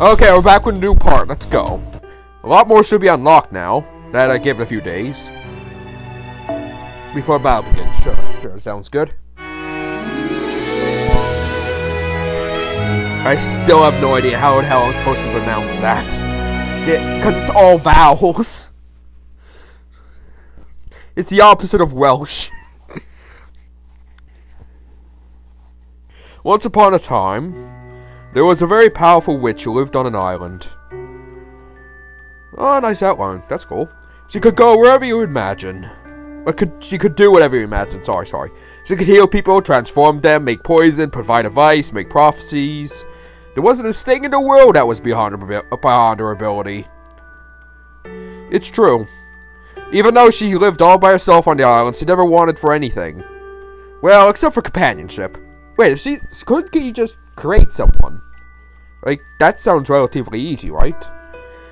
Okay, we're back with a new part. Let's go. A lot more should be unlocked now that I give it a few days. Before battle begins. Sure, sure, sounds good. I still have no idea how the hell I'm supposed to pronounce that. Because it's all vowels. It's the opposite of Welsh. Once upon a time, there was a very powerful witch who lived on an island. Oh, nice outline. That's cool. She could go wherever you imagine. Could she could do whatever you imagine. Sorry, sorry. She could heal people, transform them, make poison, provide advice, make prophecies. There wasn't a thing in the world that was beyond her, beyond her ability. It's true. Even though she lived all by herself on the island, she never wanted for anything. Well, except for companionship. Wait, if she could you just create someone? Like, that sounds relatively easy, right?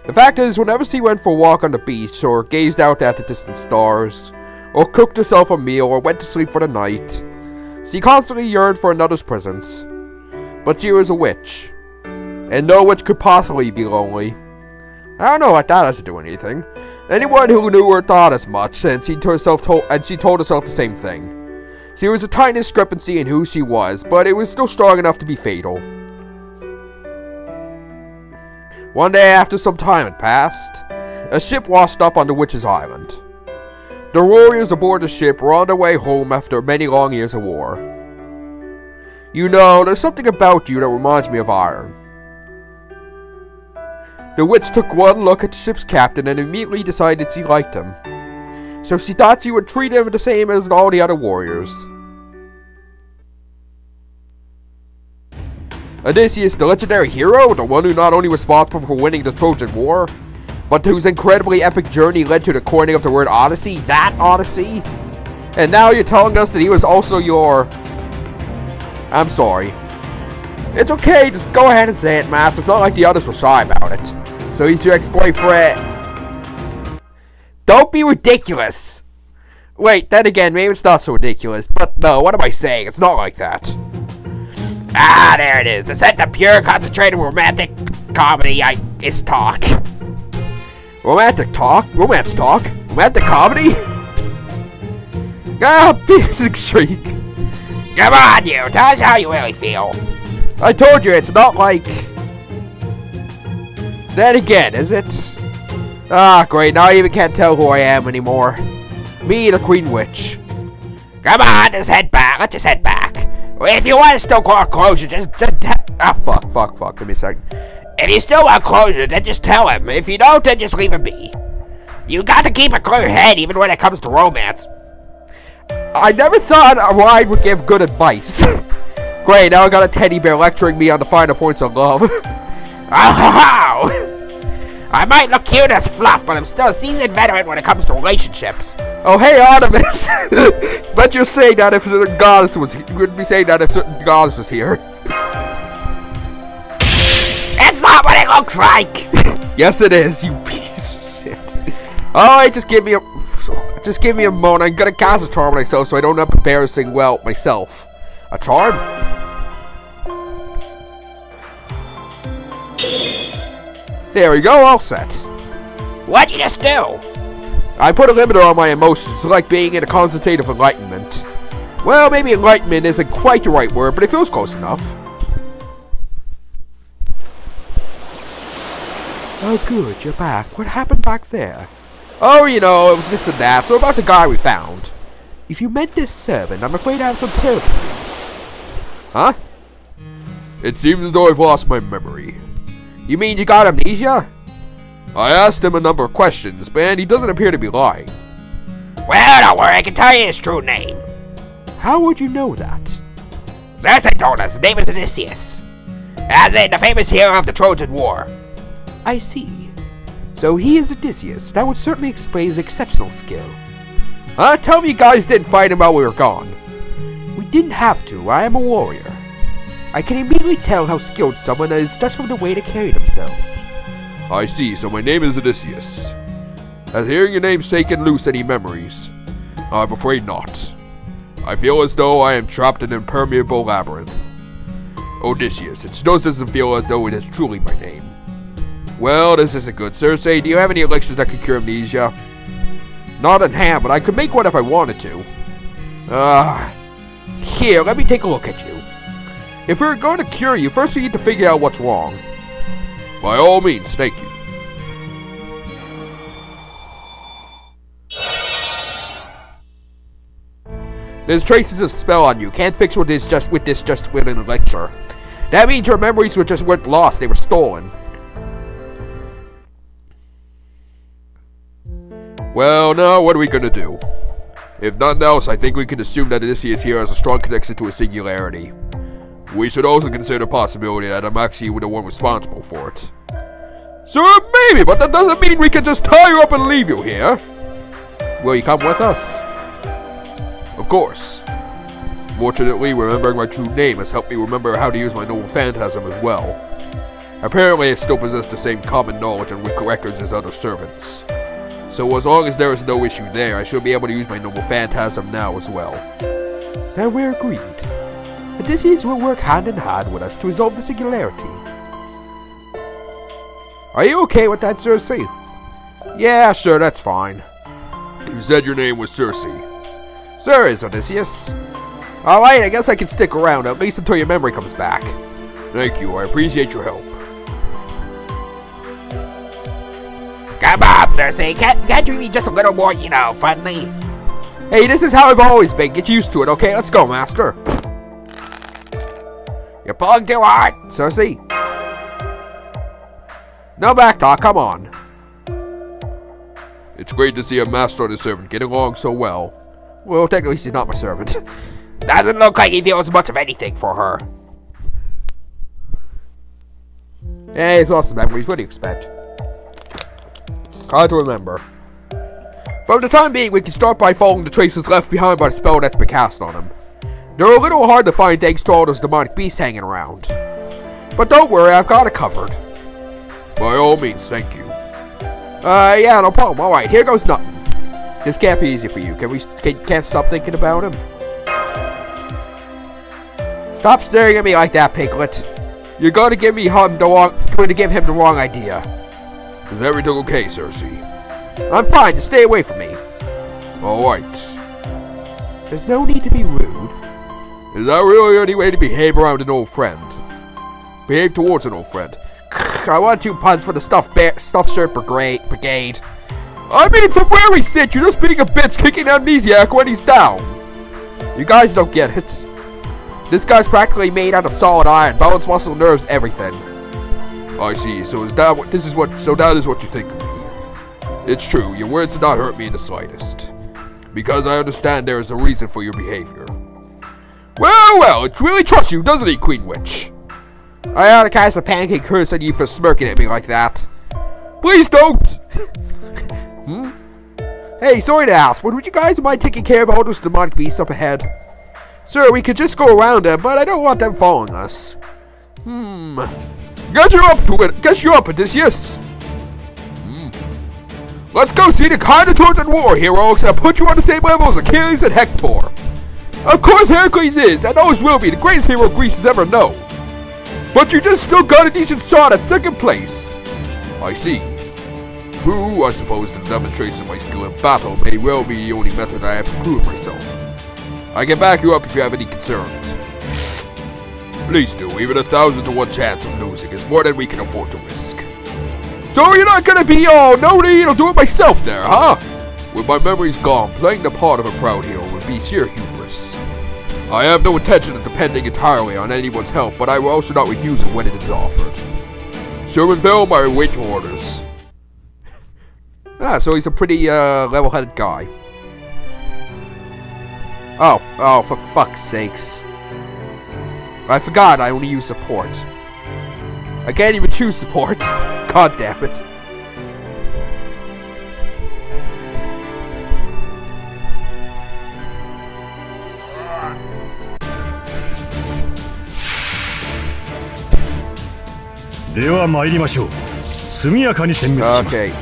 The fact is, whenever she went for a walk on the beach, or gazed out at the distant stars, or cooked herself a meal, or went to sleep for the night, she constantly yearned for another's presence. But she was a witch, and no witch could possibly be lonely. I don't know what that has to do anything. Anyone who knew her thought as much, and she herself told, and she told herself the same thing. There was a tiny discrepancy in who she was, but it was still strong enough to be fatal. One day after some time had passed, a ship washed up on the Witch's Island. The warriors aboard the ship were on their way home after many long years of war. You know, there's something about you that reminds me of Iron. The witch took one look at the ship's captain and immediately decided she liked him. So she thought she would treat him the same as all the other warriors. Odysseus, the legendary hero, the one who not only was responsible for winning the Trojan War, but whose incredibly epic journey led to the coining of the word Odyssey, that Odyssey? And now you're telling us that he was also your... I'm sorry. It's okay, just go ahead and say it, Master. It's not like the others were shy about it. So he's your ex-boyfriend. Don't be ridiculous! Wait, then again, maybe it's not so ridiculous, but no, what am I saying? It's not like that. Ah, there it is. The set to pure, concentrated romantic comedy I is talk. Romantic talk? Romance talk? Romantic comedy? Ah, basic shriek. Come on, you. Tell us how you really feel. I told you, it's not like... Then again, is it? Ah, great. Now I even can't tell who I am anymore. Me, the Queen Witch. Come on, just head back. Let's just head back. If you want to still want closure, just, just ah fuck, fuck, fuck. Give me a second. If you still want closure, then just tell him. If you don't, then just leave him be. You got to keep a clear head, even when it comes to romance. I never thought a ride would give good advice. Great, now I got a teddy bear lecturing me on the finer points of love. oh, I might look cute as fluff, but I'm still a seasoned veteran when it comes to relationships. Oh, hey, Artemis! but you're saying that if goddess was, you would be saying that if goddess was here. It's not what it looks like! yes, it is, you piece of shit. Oh, Alright, just give me a, just give me a moment. I'm gonna cast a charm on myself so I don't end up embarrassing, well, myself. A charm? There we go, all set. What'd you just do? I put a limiter on my emotions, like being in a concentrate of enlightenment. Well, maybe enlightenment isn't quite the right word, but it feels close enough. Oh good, you're back. What happened back there? Oh, you know, it was this and that, so about the guy we found. If you meant this servant, I'm afraid I have some purpose. Huh? It seems as though I've lost my memory. You mean you got amnesia? I asked him a number of questions, but he doesn't appear to be lying. Well, don't worry, I can tell you his true name. How would you know that? Zeus told us his name is Odysseus. As in, the famous hero of the Trojan War. I see. So he is Odysseus. That would certainly explain his exceptional skill. Huh? Tell me you guys didn't fight him while we were gone. We didn't have to. I am a warrior. I can immediately tell how skilled someone is just from the way they carry themselves. I see, so my name is Odysseus. Has hearing your name shaken loose any memories? I'm afraid not. I feel as though I am trapped in an impermeable labyrinth. Odysseus, it still doesn't feel as though it is truly my name. Well, this isn't good. Circe, do you have any elixirs that could cure amnesia? Not in hand, but I could make one if I wanted to. Ah. Uh, here, let me take a look at you. If we're going to cure you, first we need to figure out what's wrong. By all means, thank you. There's traces of spell on you. Can't fix what is just with this just with an elixir. That means your memories were just weren't lost, they were stolen. Well, now what are we gonna do? If nothing else, I think we can assume that Odysseus here has a strong connection to a singularity. We should also consider the possibility that I'm actually the one responsible for it. So maybe, but that doesn't mean we can just tie you up and leave you here. Will you come with us? Of course. Fortunately, remembering my true name has helped me remember how to use my noble phantasm as well. Apparently, I still possess the same common knowledge and records as other servants. So as long as there is no issue there, I should be able to use my noble phantasm now as well. Then we're agreed. Odysseus will work hand in hand with us to resolve the singularity. Are you okay with that, Circe? Yeah, sure, that's fine. You said your name was Circe. Sir is Odysseus. Alright, I guess I can stick around, at least until your memory comes back. Thank you, I appreciate your help. Come on, Circe, can't, can't you be just a little more, you know, friendly? Hey, this is how I've always been, get used to it, okay? Let's go, Master. You're pulling too hard, Circe. No back talk, come on. It's great to see a master and a servant getting along so well. Well, technically she's not my servant. Doesn't look like he feels much of anything for her. Hey, it's lost memories. What do you expect? Hard to remember. For the time being, we can start by following the traces left behind by the spell that's been cast on him. They're a little hard to find thanks to all those demonic beasts hanging around. But don't worry, I've got it covered. By all means, thank you. Uh, yeah, no problem. Alright, here goes nothing. This can't be easy for you. Can we can, can't stop thinking about him? Stop staring at me like that, Piglet. You're going to give me him the wrong, going to give him the wrong idea. Is everything okay, Circe? I'm fine. Just stay away from me. All right. There's no need to be rude. Is that really the only way to behave around an old friend? Behave towards an old friend. I want two puns for the stuff bear, stuffed shirt brigade. I mean, from where we sit, you're just being a bitch kicking amnesiac when he's down. You guys don't get it. This guy's practically made out of solid iron, bones, muscle, nerves, everything. I see. So is that what? This is what. So that is what you think of me. It's true. Your words did not hurt me in the slightest, because I understand there is a reason for your behavior. Well, well, it really trusts you, doesn't he, Queen Witch? I ought to cast a pancake curse on you for smirking at me like that. Please don't! hmm? Hey, sorry to ask, but would you guys mind taking care of all those demonic beasts up ahead? Sir, we could just go around them, but I don't want them following us. Hmm. Get you up to it! Get you up, Odysseus! Hmm. Let's go see the kind of Trojan war heroes and put you on the same level as Achilles and Hector! Of course Heracles is, and always will be, the greatest hero Greece has ever known! But you just still got a decent shot at second place! I see. Who, I suppose, the demonstration of my skill in battle may well be the only method I have to prove myself. I can back you up if you have any concerns. Please do, even a thousand to one chance of losing is more than we can afford to risk. So you're not gonna be all no I'll do it myself there, huh? With my memories gone, playing the part of a proud hero would be sheer hubris. I have no intention of depending entirely on anyone's help, but I will also not refuse it when it is offered. Sherman Film, I await your orders. ah, so he's a pretty uh, level-headed guy. Oh, oh, for fuck's sakes. I forgot I only use support. I can't even choose support. God damn it. Okay.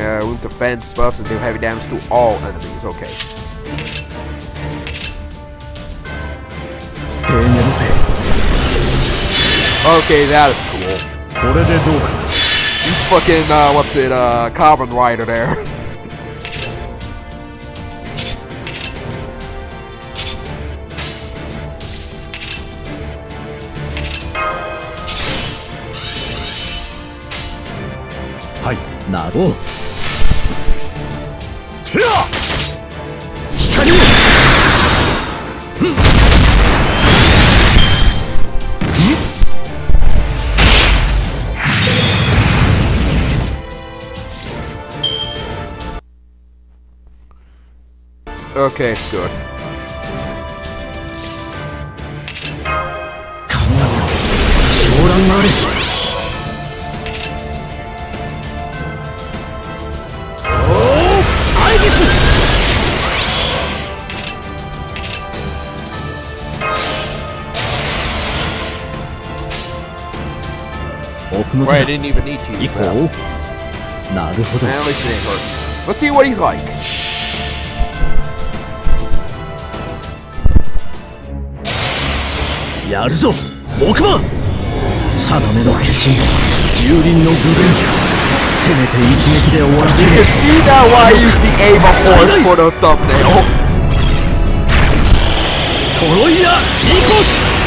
Uh, with defense buffs and do heavy damage to all enemies. Okay. Okay, that is cool. He's fucking, uh, what's it, uh, Kamen Rider there. なろう。テラ光 Okay, good. 観覧あれ。奥の Right, I 手 didn't even need to 以 use 降 that. なるほど. Let's see what he's like. やるぞ木馬定めの化身蹂躙の具現せめて一撃で終わらせ You る can see now why I used the Ava Horse for the thumbnail. トロイヤリコス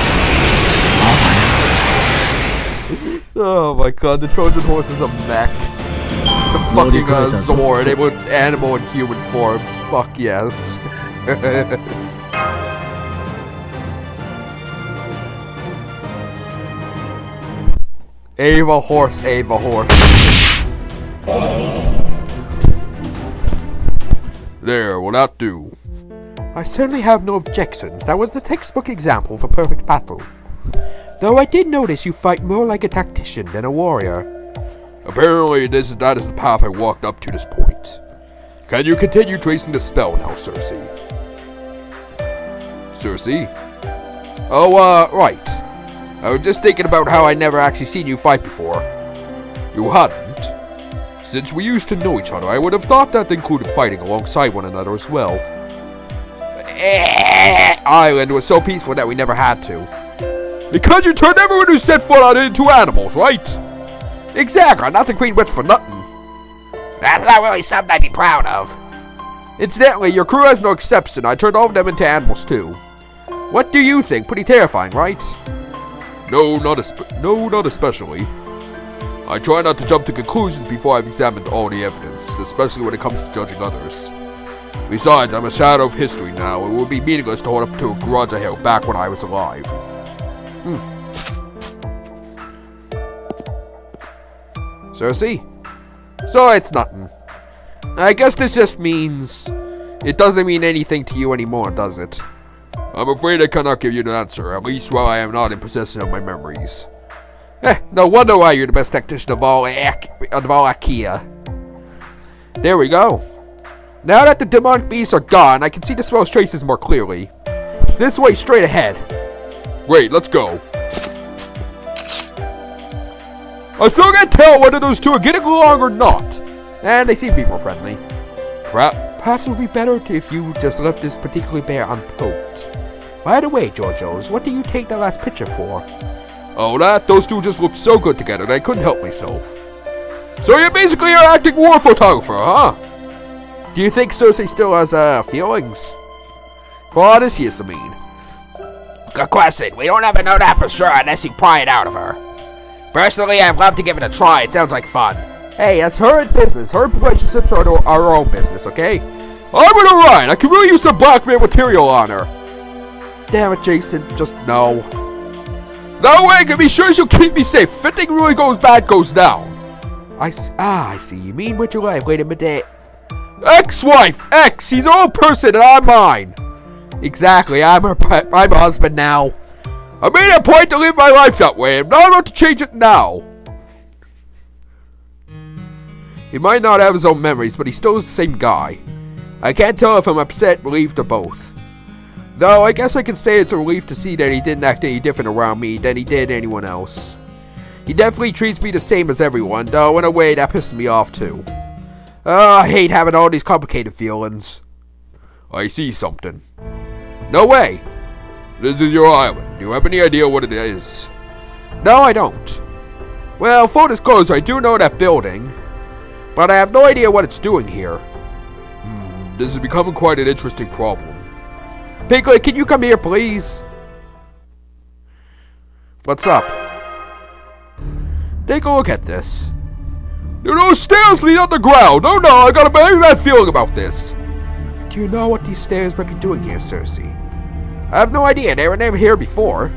Oh my god, the Trojan horse is a mech. It's a fucking uh, Zord, it with animal and human forms. Fuck yes. Ava horse, Ava horse. There, will that do? I certainly have no objections. That was the textbook example a perfect battle. Though I did notice you fight more like a tactician than a warrior. Apparently, this is, that is the path I walked up to this point. Can you continue tracing the spell now, Circe? Circe? Oh, uh, right. I was just thinking about how I never actually seen you fight before. You hadn't? Since we used to know each other, I would have thought that included fighting alongside one another as well. Eh, Island was so peaceful that we never had to. Because you turned everyone who set foot on it into animals, right? Exactly, not the Queen Witch for nothing. That's not really something I'd be proud of. Incidentally, your crew has no exception. I turned all of them into animals too. What do you think? Pretty terrifying, right? No, not no, not especially. I try not to jump to conclusions before I've examined all the evidence, especially when it comes to judging others. Besides, I'm a shadow of history now. It would be meaningless to hold up to a grudge I held back when I was alive. Hmm. Circe? So it's nothing. I guess this just means... It doesn't mean anything to you anymore, does it? I'm afraid I cannot give you an answer, at least while I am not in possession of my memories. Eh, no wonder why you're the best tactician of all, of all Achaea. There we go. Now that the demonic beasts are gone, I can see the spell's traces more clearly. This way, straight ahead. Great, let's go. I still can't tell whether those two are getting along or not. And they seem to be more friendly. Perhaps, it would be better if you just left this particular bear unpoked. By the way, Georgios, what did you take the last picture for? Oh, that? Those two just looked so good together that I couldn't help myself. So you're basically an acting war photographer, huh? Do you think Circe still has, uh, feelings? For this years, I mean. Good question. We don't ever know that for sure unless you pry it out of her. Personally, I'd love to give it a try. It sounds like fun. Hey, that's her business. Her relationships are our own business, okay? I'm gonna run. I can really use some blackmail material on her. Damn it, Jason. Just no. That way can be sure she'll keep me safe. If anything really goes bad, goes down. I s- ah, I see. You mean with your life? Wait a minute. Ex-wife, ex. She's her own person, and I'm mine. Exactly. I'm her. I'm husband now. I made a point to live my life that way. I'm not about to change it now. He might not have his own memories, but he still is the same guy. I can't tell if I'm upset, relieved, or both. Though, I guess I can say it's a relief to see that he didn't act any different around me than he did anyone else. He definitely treats me the same as everyone, though in a way that pisses me off too. Oh, I hate having all these complicated feelings. I see something. No way! This is your island. Do you have any idea what it is? No, I don't. Well, full disclosure, I do know that building, but I have no idea what it's doing here. Hmm, this is becoming quite an interesting problem. Piglet, can you come here, please? What's up? Take a look at this. No stairs leading underground. Oh no, I got a very bad feeling about this. Do you know what these stairs might be doing here, Circe? I have no idea. They were never here before.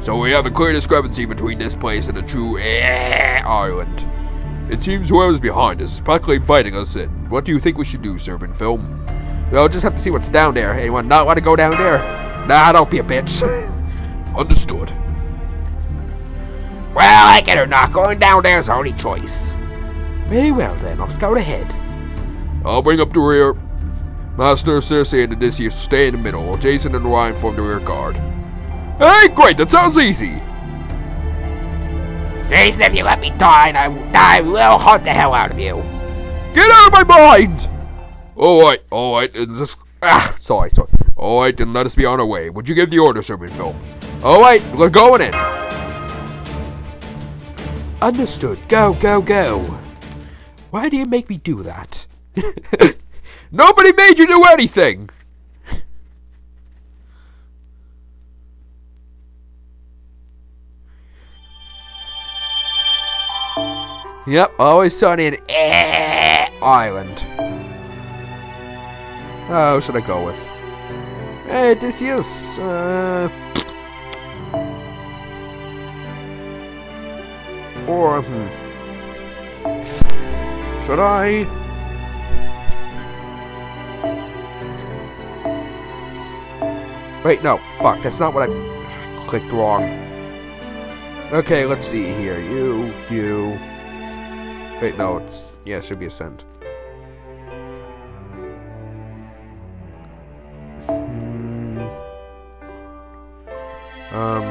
So we have a clear discrepancy between this place and the true eh, island. It seems whoever's behind us is practically inviting us in. What do you think we should do, Serpent Film? We'll just have to see what's down there. Anyone not want to go down there? Nah, don't be a bitch. Understood. Well, like it or not, going down there's our only choice. Very well then, I'll scout ahead. I'll bring up the rear. Master, Circe, and Odysseus stay in the middle, while Jason and Ryan form the rear guard. Hey, great, that sounds easy! Jason, if you let me die, I, I will hunt the hell out of you. Get out of my mind! Alright, alright, just... Ah, sorry, sorry. Alright, then let us be on our way. Would you give the order, Serpent Film? Alright, we're going in. Understood. Go, go, go. Why do you make me do that? Nobody made you do anything! Yep, always sunny in eh, Island. Oh, should I go with? Hey, this is, uh... Or, hmm. Should I? Wait, no, fuck, that's not what I clicked wrong. Okay, let's see here. You, you... Wait, no, it's... Yeah, it should be ascend. Hmm. Um...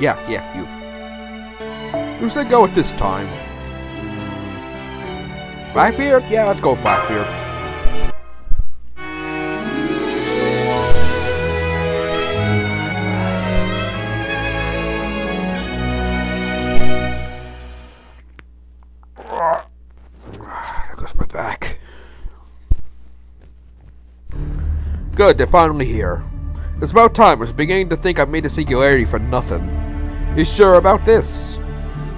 Yeah, yeah, you. Who should I go at this time? Hmm. Blackbeard? Yeah, let's go Blackbeard. Good, they're finally here. It's about time. I was beginning to think I made a singularity for nothing. You sure about this?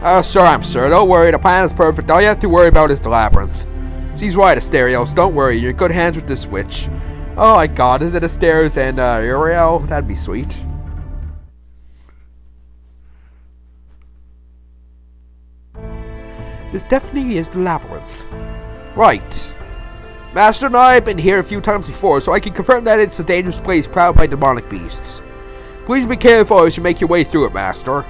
Oh, sure I'm sure. Don't worry, the plan is perfect. All you have to worry about is the labyrinth. She's right, Asterios. Don't worry, you're in good hands with this witch. Oh my god, is it Asterios and uh, Euryale? That'd be sweet. This definitely is the labyrinth. Right. Master and I have been here a few times before, so I can confirm that it's a dangerous place prowled by demonic beasts. Please be careful as you make your way through it, Master.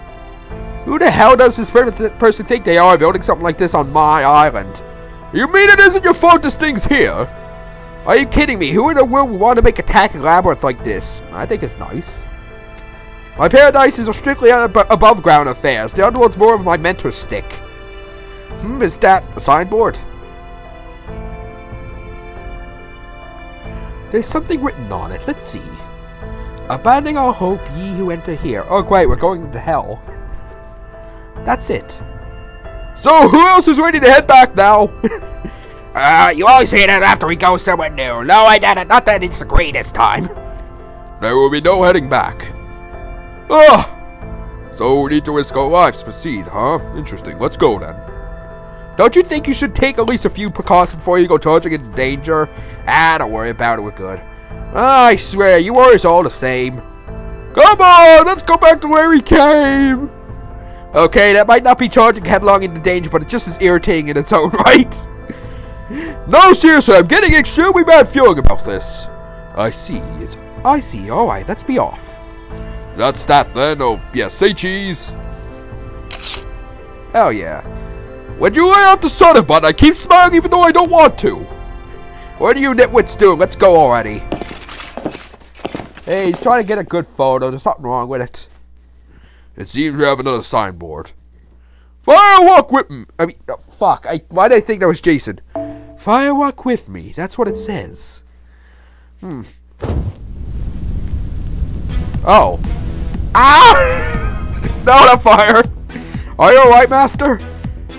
Who the hell does this person think they are building something like this on my island? You mean it isn't your fault this thing's here? Are you kidding me? Who in the world would want to make a labyrinth like this? I think it's nice. My paradises are strictly above ground affairs. The underworld's more of my mentor stick. Hmm, is that a signboard? There's something written on it. Let's see. Abandoning all hope, ye who enter here. Oh, great, we're going to hell. That's it. So, who else is ready to head back now? uh, you always say that after we go somewhere new. No, I didn't. Not that it's agree this time. There will be no heading back. Ah! So we need to risk our lives to proceed, huh? Interesting. Let's go then. Don't you think you should take at least a few precautions before you go charging into danger? Ah, don't worry about it, we're good. I swear, you worries all the same. Come on, let's go back to where we came! Okay, that might not be charging headlong into danger, but it's just as irritating in its own right. no, seriously, I'm getting extremely bad feeling about this. I see. It's, I see. Alright, let's be off. That's that then. Oh, yeah, say cheese. Hell yeah. When you lay off the soda button, I keep smiling even though I don't want to. What are you nitwits doing? Let's go already. Hey, he's trying to get a good photo. There's nothing wrong with it. It seems we have another signboard. Firewalk with me. I mean, oh, fuck. I, why did I think that was Jason? Firewalk with me. That's what it says. Hmm. Oh. Ah! no, a fire. Are you alright, Master?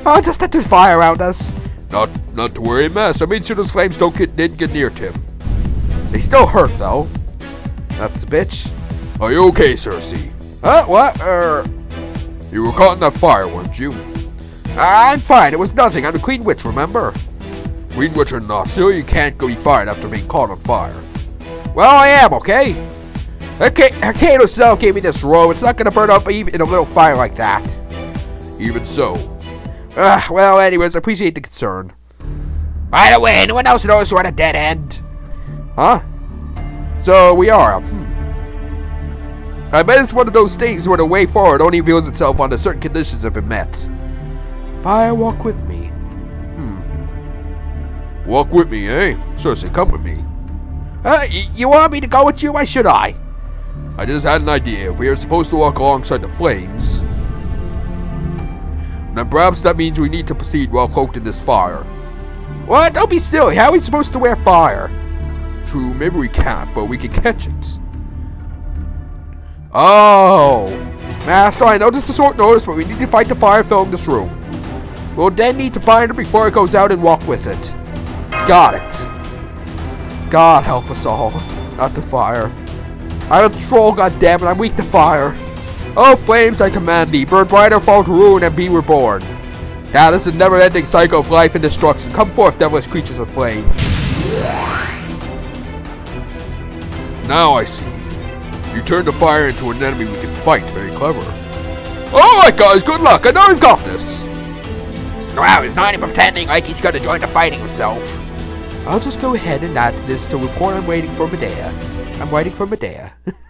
Oh, just that there's fire around us. Not not to worry, Master. I made sure those flames don't get didn't get near Tim. They still hurt though. That's the bitch. Are you okay, Circe? Huh? What? Er, You were caught in that fire, weren't you? I'm fine. It was nothing. I'm the Queen Witch, remember? Queen Witch or not, still you can't go be fired after being caught on fire. Well, I am, okay? Okay, Kano Cell gave me this robe. It's not gonna burn up even in a little fire like that. Even so, Uh, well, anyways, I appreciate the concern. By the way, anyone else knows we're at a dead end? huh? So we are. Hmm. I bet it's one of those things where the way forward only reveals itself under certain conditions have been met. Fire, walk with me. Hmm. Walk with me, eh? Circe, come with me. Uh, you want me to go with you? Why should I? I just had an idea. If we are supposed to walk alongside the flames, then perhaps that means we need to proceed while cloaked in this fire. What? Don't be silly. How are we supposed to wear fire? True, maybe we can't, but we can catch it. Oh! Master, I know this is short notice, but we need to fight the fire fill in this room. We'll then need to bind it before it goes out and walk with it. Got it. God help us all. Not the fire. I'm a troll, goddammit. I'm weak to fire. Oh, flames, I command thee, burn bright brighter, fall to ruin, and be reborn. Now, this is a never-ending cycle of life and destruction. Come forth, devilish creatures of flame. Now I see. You turned the fire into an enemy we can fight. Very clever. Alright, guys, good luck. I know you've got this. Wow, he's not even pretending like he's gonna join the fighting himself. I'll just go ahead and add to this to report I'm waiting for Medea. I'm waiting for Medea.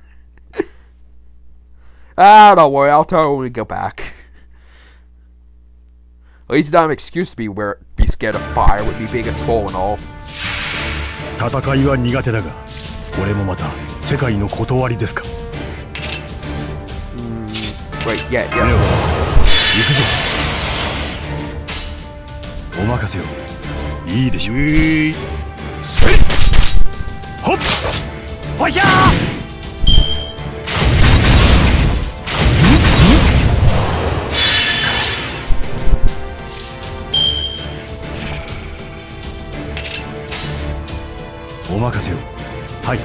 Ah, don't worry. I'll tell her when we go back. At least it's not an excuse to be where be scared of fire with me being a troll and all. 戦いは苦手だが俺もまた世界の断りですか Wait, yeah, yeah. 行くぞお任せをいいでしょういせいほっおひゃお任せをはい。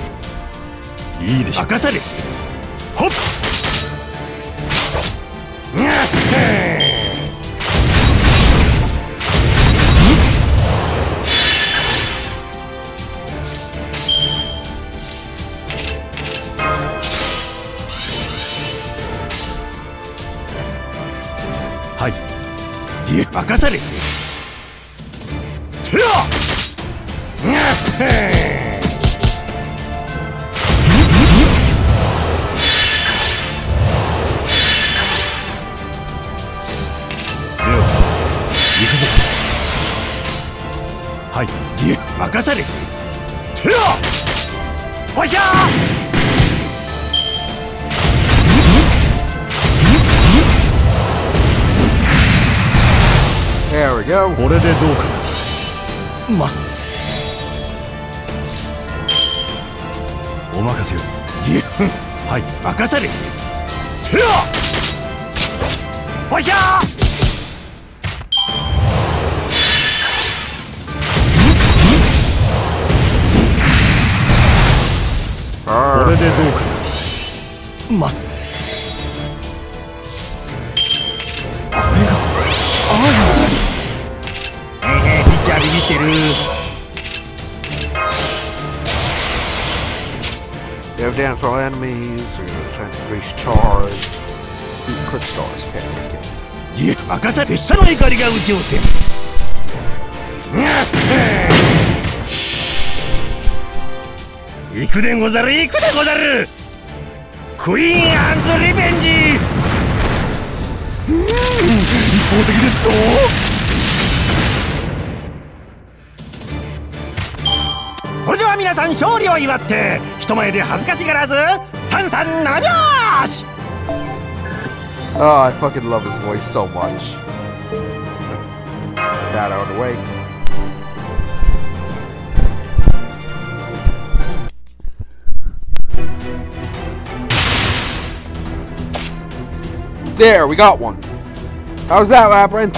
いいでしょう。任せるでどうかまこれがアーへへ見てあれ見てる You have danced all enemies, your transfiguration charge, quick stars can again. 任せ列車の怒りが打ち打て。行くでござる？行くでござる？クイーンアンズリベンジ！うん一方的ですぞ。それでは皆さん勝利を祝って人前で恥ずかしがらず三三七拍子 Oh, I fucking love his voice so much. That out of the way. There, we got one. How's that, Labyrinth?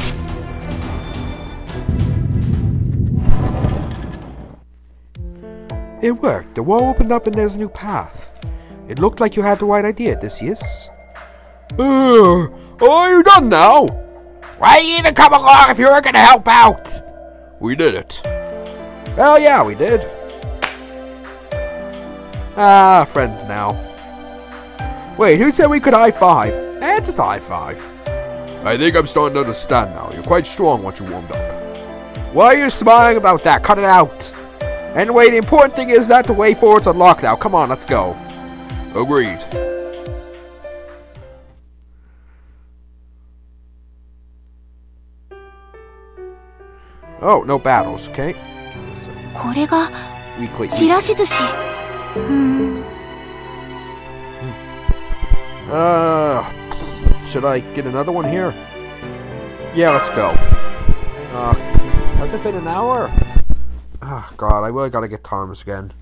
It worked. The wall opened up and there's a new path. It looked like you had the right idea, Odysseus. Uh, are you done now? Why you even come along if you were gonna help out? We did it. Hell yeah, we did. Ah, friends now. Wait, who said we could high five? Eh, just a high five. I think I'm starting to understand now. You're quite strong once you warmed up. Why are you smiling about that? Cut it out. Anyway, the important thing is that the way forward's unlocked now. Come on, let's go. Agreed. Oh, no battles, okay? Listen. これが Weekly. ちらし寿司うん Uh, Should I get another one here? Yeah, let's go. Uh, has it been an hour? Oh, God, I really gotta get times again.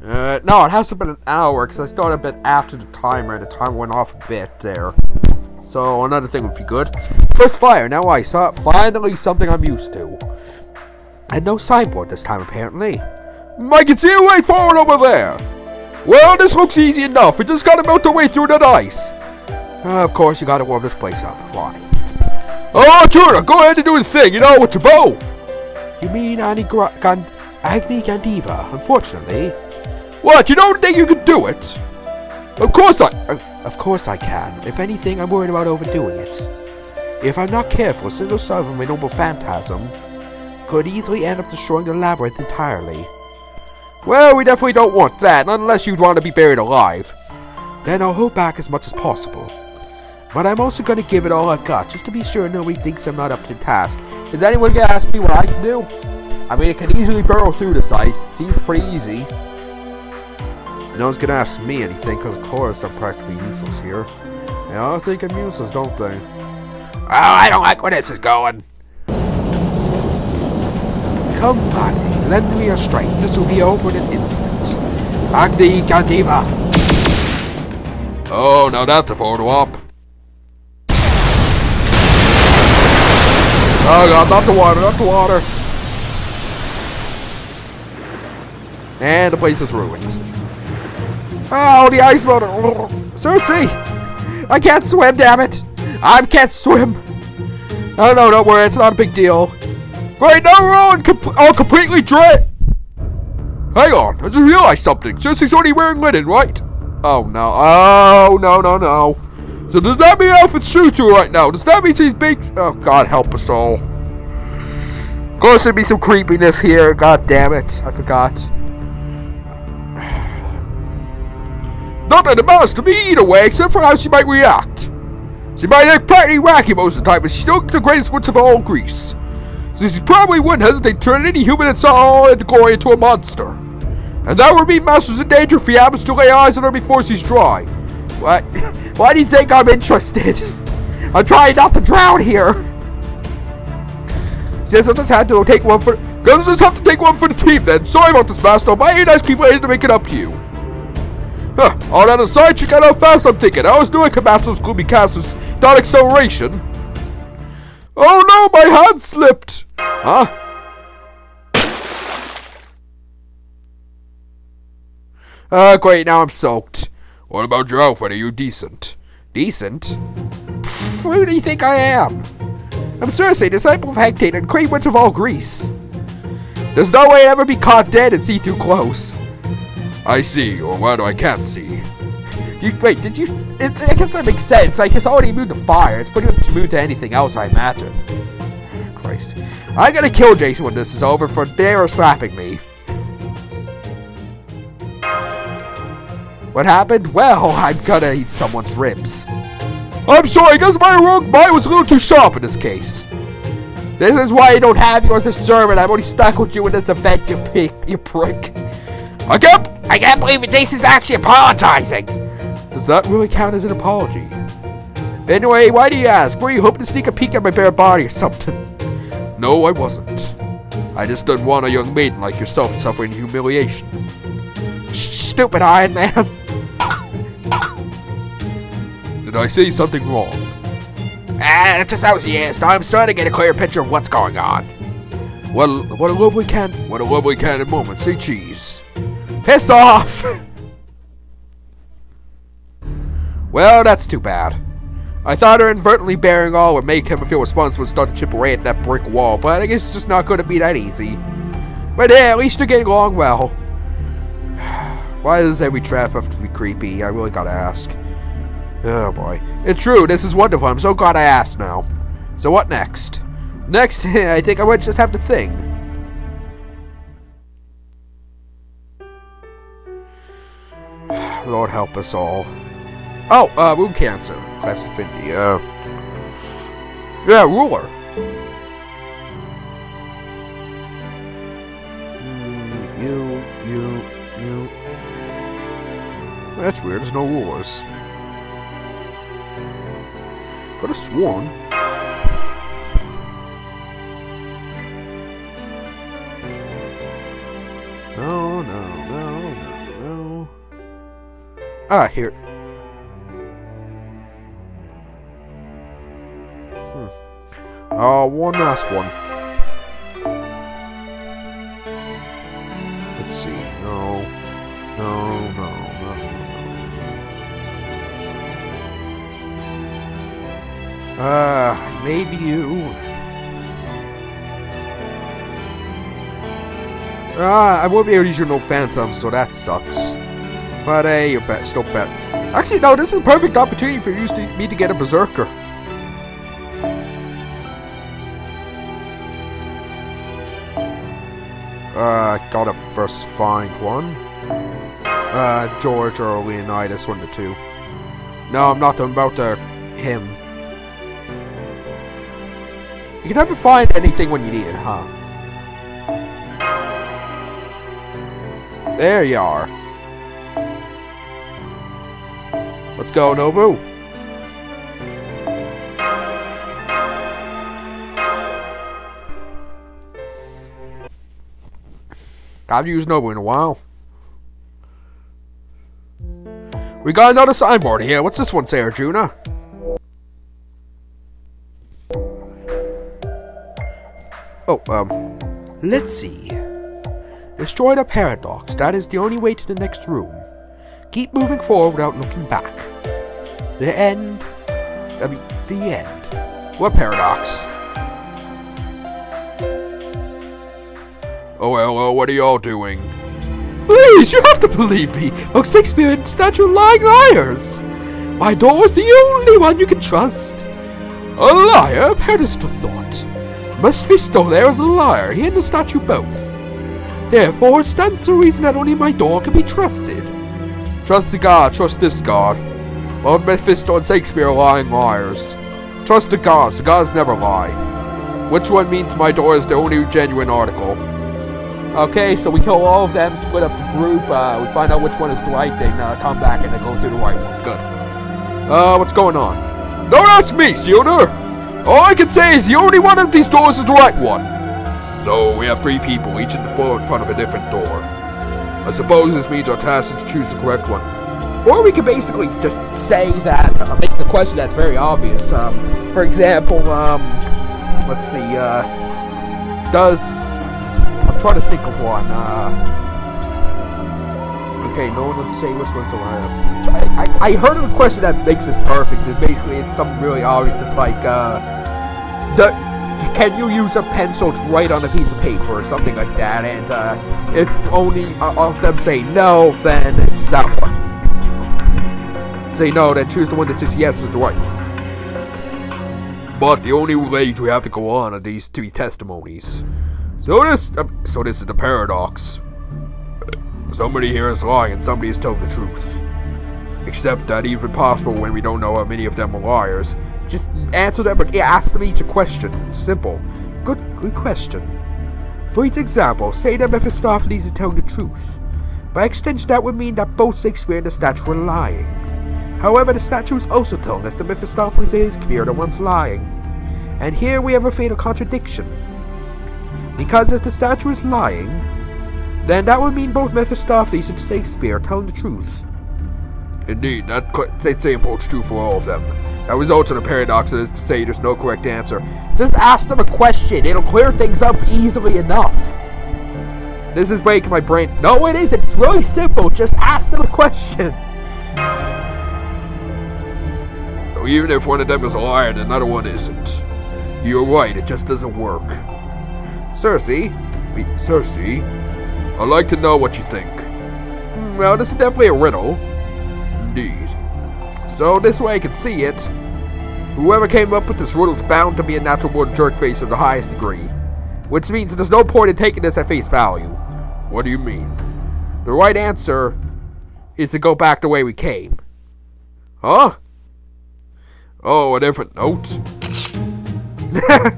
Uh, no, it hasn't been an hour, because I started a bit after the timer, and the timer went off a bit there. So, another thing would be good. First fire, now I saw Finally something I'm used to. And no signboard this time, apparently. I can see a way forward over there! Well, this looks easy enough. We just gotta melt our way through that ice. Uh, of course, you gotta warm this place up. Why? Oh, Jura, go ahead and do the thing, you know, with your bow. You mean Agni, Gan- Agni Gandiva, unfortunately. What, you don't think you can do it? Of course I... Uh, of course I can. If anything, I'm worried about overdoing it. If I'm not careful, a single cell of my noble phantasm could easily end up destroying the labyrinth entirely. Well, we definitely don't want that, unless you'd want to be buried alive. Then I'll hold back as much as possible. But I'm also to give it all I've got, just to be sure nobody thinks I'm not up to the task. Is anyone to ask me what I can do? I mean, it can easily burrow through this ice. It seems pretty easy. No one's to ask me anything, because of course I'm practically useless here. They all think I'm useless, don't they? Oh, I don't like where this is going. Come, Agni, lend me your strength. This will be over in an instant. Agni Gandiva! Oh, now that's a photo op. Oh god, not the water, not the water. And the place is ruined. Oh, the ice motor. Circe! I can't swim, damn it! I can't swim! Oh no, don't worry, it's not a big deal. Great, we're all, com all completely dry. Hang on, I just realized something. Circe's only wearing linen, right? Oh no, oh no, no, no. So does that mean Alfred's shooting right now? Does that mean she's big? Oh God, help us all. Of course, there'd be some creepiness here. God damn it, I forgot. Not that it matters to me either way, except for how she might react. She might act pretty wacky most of the time, but she's still the greatest witch of all Greece. So she probably wouldn't hesitate to turn any human that saw all into glory into a monster. And that would mean Master's in danger if he happens to lay eyes on her before she's dry. What? Why do you think I'm interested? I'm trying not to drown here. Says just had to take one for. Gonna just have to take one for the team then. Sorry about this, Master. My ain't nice keep waiting to make it up to you. Huh, all that aside, check out how fast I'm thinking. I was doing Kamatsu's Gloomy Castle's dot acceleration. Oh no, my hand slipped! Huh? Uh, great, now I'm soaked. What about your outfit? Are you decent? Decent? Who do you think I am? I'm Circe, disciple of Hecate and Queen Witch of all Greece. There's no way I'd ever be caught dead in see-through clothes. I see, or rather I can't see. You, wait, did you... It, I guess that makes sense. I guess already immune to fire. It's pretty much immune to anything else, I imagine. Ah, Christ. I'm gonna kill Jason when this is over for dare slapping me. What happened? Well, I'm gonna eat someone's ribs. I'm sorry, I guess my wrong mind was a little too sharp in this case. This is why I don't have you as a servant. I'm only stuck with you in this event, you pig, you prick. I can't, I can't believe. Jason's actually apologizing. Does that really count as an apology? Anyway, why do you ask? Were you hoping to sneak a peek at my bare body or something? No, I wasn't. I just didn't want a young maiden like yourself to suffer in humiliation. Stupid Iron Man! I say something wrong? Ah, that's just how he is. I'm starting to get a clear picture of what's going on. Well, what a lovely can what a lovely candid moment. Say cheese. Piss off! well, that's too bad. I thought her inadvertently bearing all would make him feel responsible and start to chip away at that brick wall, but I guess it's just not going to be that easy. But yeah, at least they're getting along well. Why does every trap have to be creepy? I really gotta ask. Oh boy. It's true, this is wonderful. I'm so glad I asked now. So what next? Next, I think I might just have to think. Lord help us all. Oh, uh, wound cancer. Class affinity. Uh, yeah, ruler. Mm, you, you, you. That's weird. There's no rulers. Could have sworn. No, no, no, no, no. Ah, here. Hmm. Uh, one last one. Ah, maybe you. Ah, I won't be able to use your Noble Phantasm, so that sucks. But hey, you're bet still bet. Actually, no, this is a perfect opportunity for you to me to get a berserker. Uh, gotta first find one. Uh, George or Leonidas, one the two. No, I'm not. I'm about to him. You never find anything when you need it, huh? There you are. Let's go, Nobu. I've used Nobu in a while. We got another signboard here. What's this one say, Arjuna? Oh, um, let's see. Destroy the paradox. That is the only way to the next room. Keep moving forward without looking back. The end. I mean, the end. What paradox? Oh, hello, what are y'all doing? Please, you have to believe me. Book Shakespeare and statue lying liars. My door is the only one you can trust. A liar? Pedestal thought. Still there as a liar, he and the statue both. Therefore, it stands to reason that only my door can be trusted. Trust the god, trust this god. Both Mephisto and Shakespeare are lying liars. Trust the gods, the gods never lie. Which one means my door is the only genuine article? Okay, so we kill all of them, split up the group, uh, we find out which one is the right, then uh, come back and then go through the right one. Good. Uh, what's going on? Don't ask me, Sioner! All I can say is the only one of these doors is the right one. So we have three people, each in the floor in front of a different door. I suppose this means our task is to choose the correct one. Or we could basically just say that, uh, make the question that's very obvious. Um, for example, um, let's see, uh, does, I'm trying to think of one, uh, okay, no one would say which one's a lie. I, I, I heard of a question that makes this perfect, and basically it's something really obvious, it's like, uh, the, can you use a pencil to write on a piece of paper or something like that? And uh, if only uh, all of them say no, then it's that one. Say no, then choose the one that says yes is the right. But the only ways we have to go on are these three testimonies. So this, uh, so this is the paradox. Somebody here is lying and somebody is telling the truth. Except that even possible when we don't know how many of them are liars. Just answer them, but ask them each a question. Simple. Good, good question. For each example, say that Mephistopheles is telling the truth. By extension, that would mean that both Shakespeare and the statue are lying. However, the statue is also telling us that Mephistopheles Shakespeare are the ones lying. And here we have a fatal contradiction. Because if the statue is lying, then that would mean both Mephistopheles and Shakespeare are telling the truth. Indeed, that, that same holds true for all of them. That results in a paradox that is to say there's no correct answer. Just ask them a question. It'll clear things up easily enough. This is breaking my brain. No, it isn't. It's really simple. Just ask them a question. So even if one of them is a liar and another one isn't. You're right, it just doesn't work. Circe? Me, Circe? I'd like to know what you think. Hmm, Well, this is definitely a riddle. Indeed. So this way I can see it. Whoever came up with this riddle is bound to be a natural born jerkface of the highest degree. Which means there's no point in taking this at face value. What do you mean? The right answer is to go back the way we came. Huh? Oh, a different note?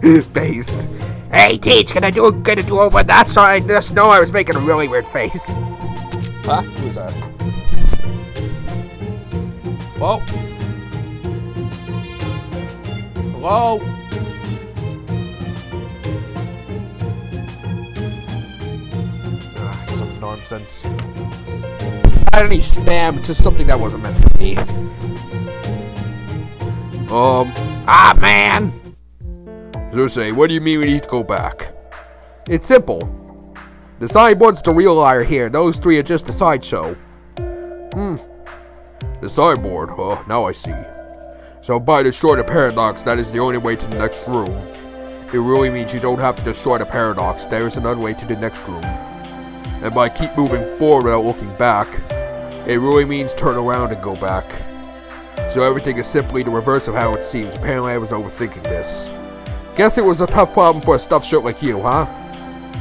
Based. Hey, Teach, can I do gonna do over that side? Just know I was making a really weird face. Huh? Who's that? Hello? Hello? Ah, some nonsense. Not any spam, just something that wasn't meant for me. Um, Ah, man! Zeusei, what do you mean we need to go back? It's simple. The sideboard's the real liar here. Those three are just a sideshow. Hmm. The sideboard, huh? Now I see. So by destroying the paradox, that is the only way to the next room. It really means you don't have to destroy the paradox. There is another way to the next room. And by keep moving forward without looking back, it really means turn around and go back. So everything is simply the reverse of how it seems. Apparently I was overthinking this. Guess it was a tough problem for a stuffed shirt like you, huh?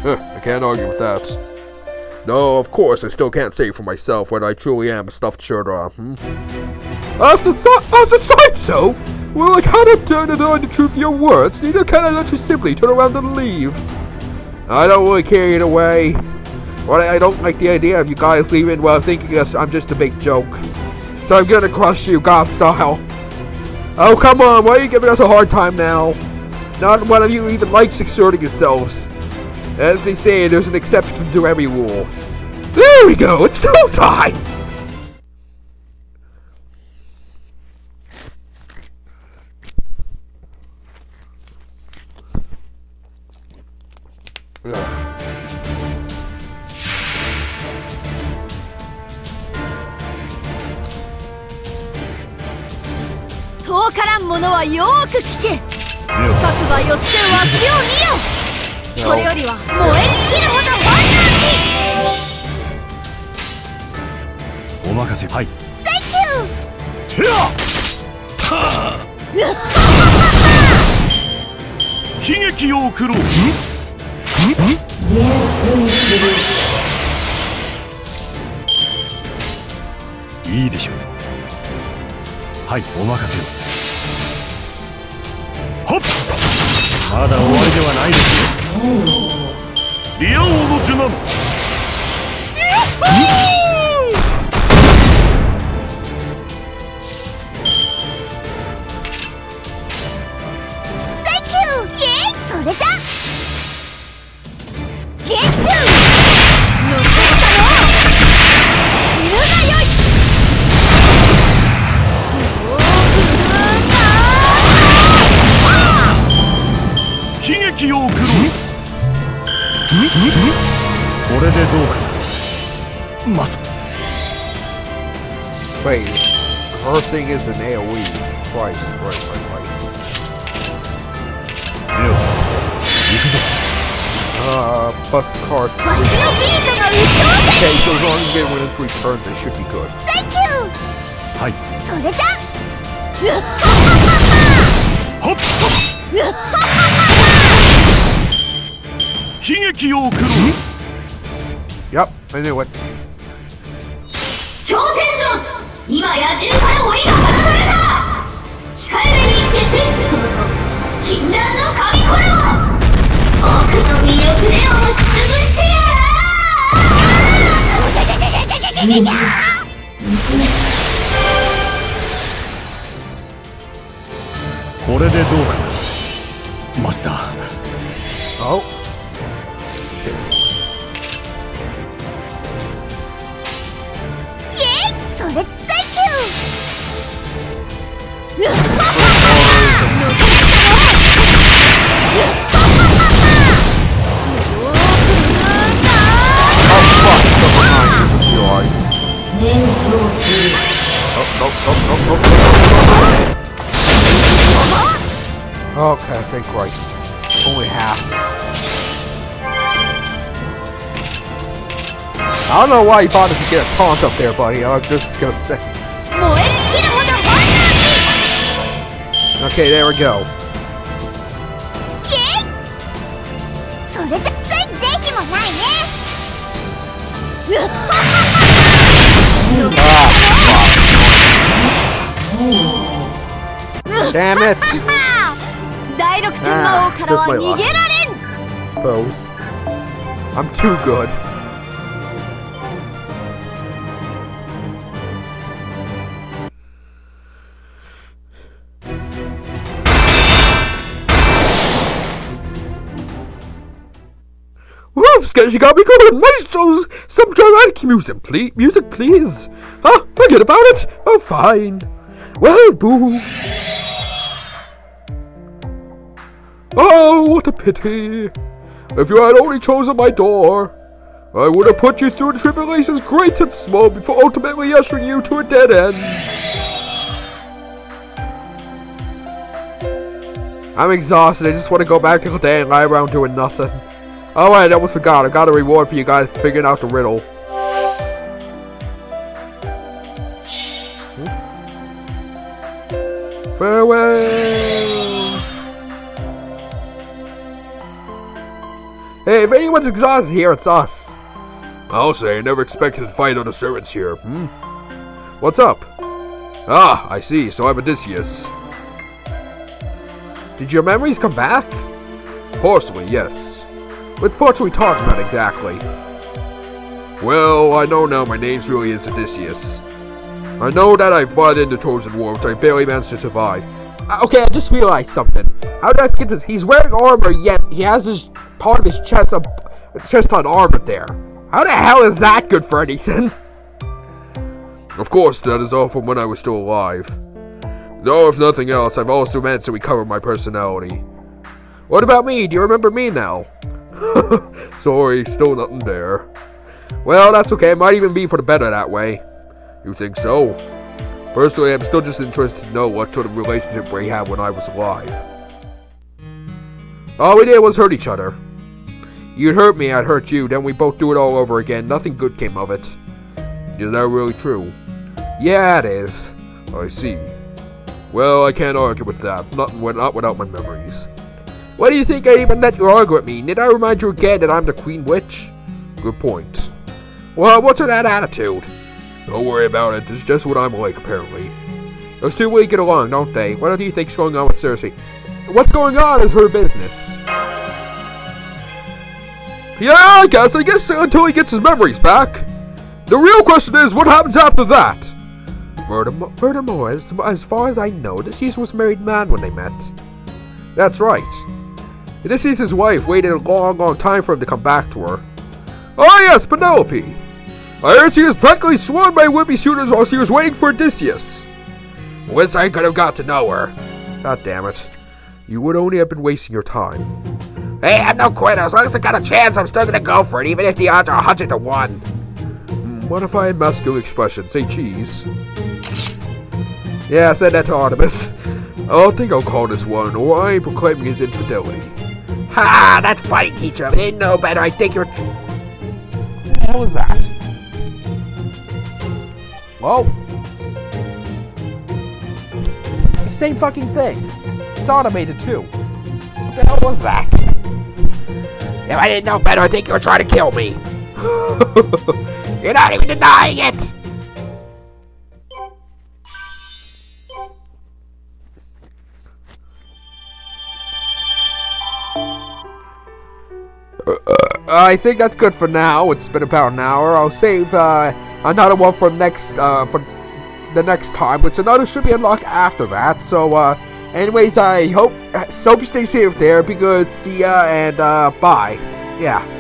Huh, I can't argue with that. No, of course, I still can't say for myself whether I truly am a stuffed shirt or, hmm? As a, si as a sideshow? Well, I cannot turn it on the truth of your words, neither can I let you simply turn around and leave. I don't really care either way. But I don't like the idea of you guys leaving while thinking us I'm just a big joke. So I'm gonna crush you, God style. Oh, come on, why are you giving us a hard time now? Not one of you even likes exerting yourselves. As they say, there's an exception to every rule. There we go, it's go time! 任せはい。Thank you! 悲劇を送ろう。いいでしょうはいお任せっまだ終わりではないですよリア王の受難 phase. Her thing is an AoE. Twice, right, right, right. Uh, bust card. Okay, so as long as you get within three turns, it should be good. Thank you! Hi. Hop! Hop! Yep, I knew it. 今野獣から鬼が放たれた控えめに言って天地創造禁断の神コラボ僕の魅力で押しつぶしてやるじこれでどうかマスター。Okay, thank Christ. Only half. I don't know why you bothered to get a taunt up there, buddy. I'm just gonna say. Okay, there we go. Damn it! ah, this might last. Suppose. I'm too good. Me going. Maestros, some dramatic music, please. Music, please. Ah, forget about it. I'm fine. Well, boo. Oh, what a pity. If you had only chosen my door, I would have put you through the tribulations great and small before ultimately ushering you to a dead end. I'm exhausted. I just want to go back to the day and lie around doing nothing. Wait, I almost forgot. I got a reward for you guys for figuring out the riddle. Farewell. Hey, if anyone's exhausted here, it's us. I'll say I never expected to find other servants here. Hmm? What's up? Ah, I see. So I'm Odysseus. Did your memories come back? Partially, yes. What parts are we talking about exactly? Well, I know now my name really is Odysseus. I know that I fought in the Trojan War, but I barely managed to survive. Uh, okay, I just realized something. How did I get this? He's wearing armor, yet he has his part of his chest up, chest on armor there. How the hell is that good for anything? Of course, that is all from when I was still alive. Though, if nothing else, I've also managed to recover my personality. What about me? Do you remember me now? Sorry, still nothing there. Well, that's okay. It might even be for the better that way. You think so? Personally, I'm still just interested to know what sort of relationship we had when I was alive. All we did was hurt each other. You'd hurt me, I'd hurt you, then we both do it all over again. Nothing good came of it. Is that really true? Yeah, it is. I see. Well, I can't argue with that. Not, not without my memories. Why do you think I even let you argue with me? Did I remind you again that I'm the Queen Witch? Good point. Well, what's with that attitude? Don't worry about it. It's just what I'm like, apparently. Those two really get along, don't they? What do you think's going on with Circe? What's going on is her business. Yeah, I guess. I guess until he gets his memories back. The real question is, what happens after that? Furthermore, as, as far as I know, Odysseus was a married man when they met. That's right. Odysseus' wife waited a long, long time for him to come back to her. Oh yes, Penelope! I heard she was practically sworn by would-be suitors while she was waiting for Odysseus. Once I could have got to know her. God damn it. You would only have been wasting your time. Hey, I'm no quitter. As long as I got a chance, I'm still gonna go for it, even if the odds are 100 to 1. Hmm, What if I had masculine expression? Say cheese. Yeah, I said that to Artemis. I don't think I'll call this one, or I ain't proclaiming his infidelity. Ah, ha! That's fighting teacher. If they know better, I think you're. What the hell that? Whoa. The same fucking thing. It's automated too. What the hell was that? If I didn't know better, I think you were trying to kill me. you're not even denying it! I think that's good for now. It's been about an hour. I'll save uh, another one for next uh, for the next time, which another should be unlocked after that. So, uh, anyways, I hope hope you stay safe there. Be good. See ya and uh, bye. Yeah.